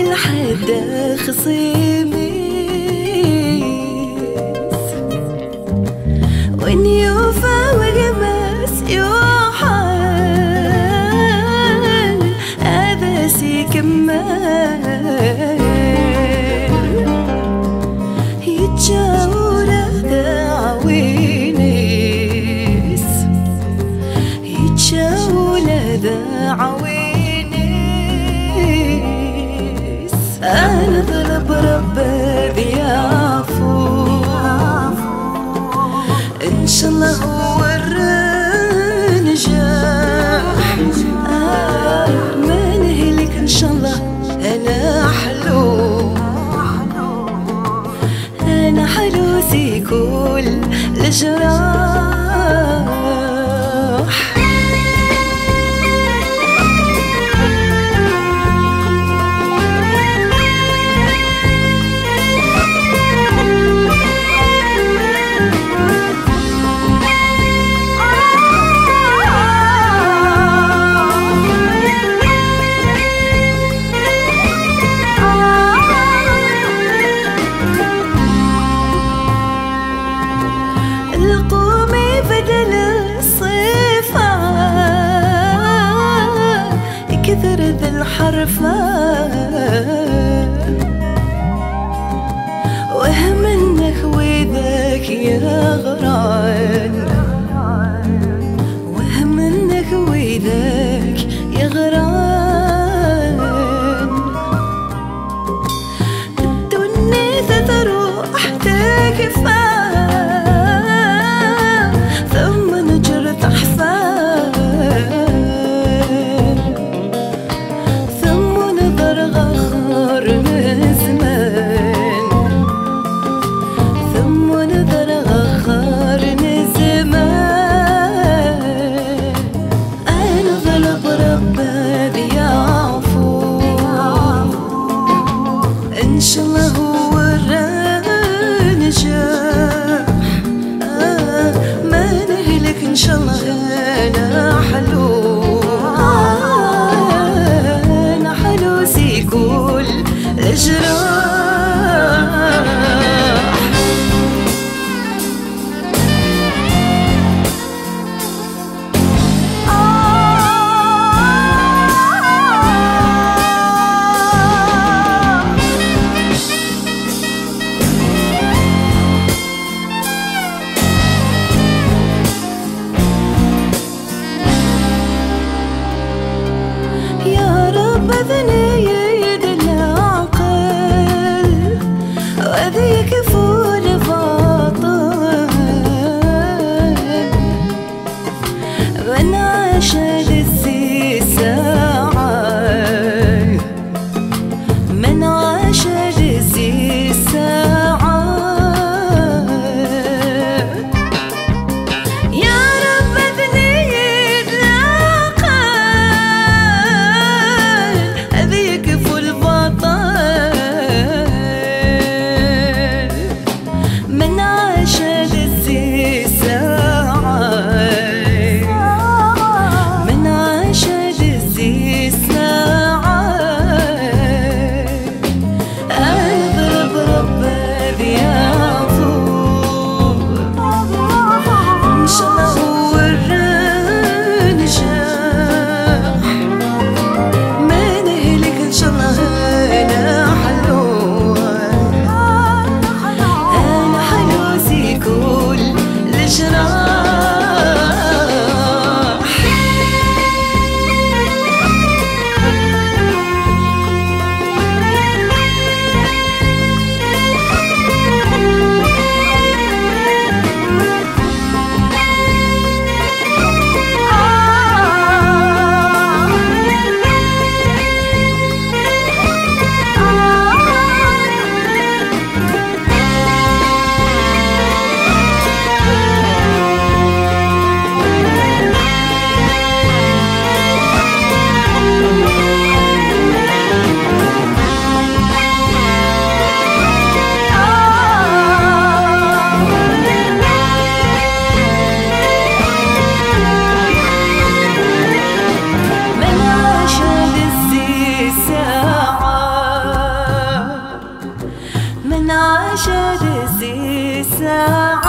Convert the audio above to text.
حدا خصيمي. 怎么 حرفان وهم النخوي ذاك يا غرام love. شاد ساعة